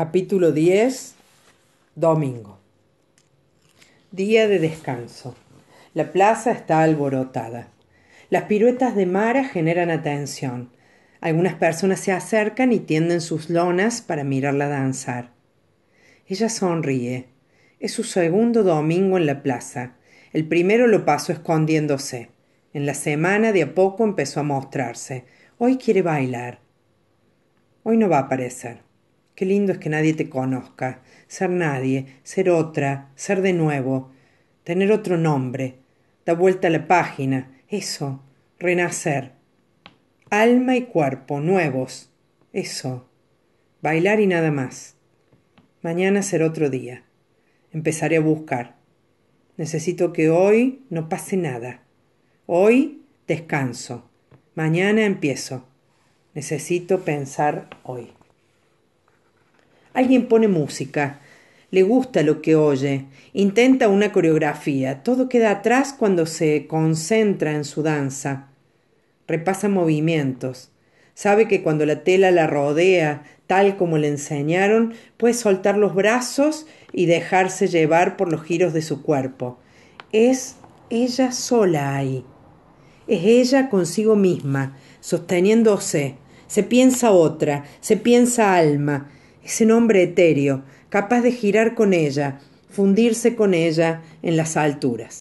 Capítulo 10 Domingo Día de descanso. La plaza está alborotada. Las piruetas de Mara generan atención. Algunas personas se acercan y tienden sus lonas para mirarla danzar. Ella sonríe. Es su segundo domingo en la plaza. El primero lo pasó escondiéndose. En la semana de a poco empezó a mostrarse. Hoy quiere bailar. Hoy no va a aparecer. Qué lindo es que nadie te conozca, ser nadie, ser otra, ser de nuevo, tener otro nombre, da vuelta a la página, eso, renacer. Alma y cuerpo, nuevos, eso, bailar y nada más. Mañana será otro día. Empezaré a buscar. Necesito que hoy no pase nada. Hoy descanso. Mañana empiezo. Necesito pensar hoy. Alguien pone música. Le gusta lo que oye. Intenta una coreografía. Todo queda atrás cuando se concentra en su danza. Repasa movimientos. Sabe que cuando la tela la rodea, tal como le enseñaron, puede soltar los brazos y dejarse llevar por los giros de su cuerpo. Es ella sola ahí es ella consigo misma, sosteniéndose. Se piensa otra, se piensa alma, ese nombre etéreo, capaz de girar con ella, fundirse con ella en las alturas.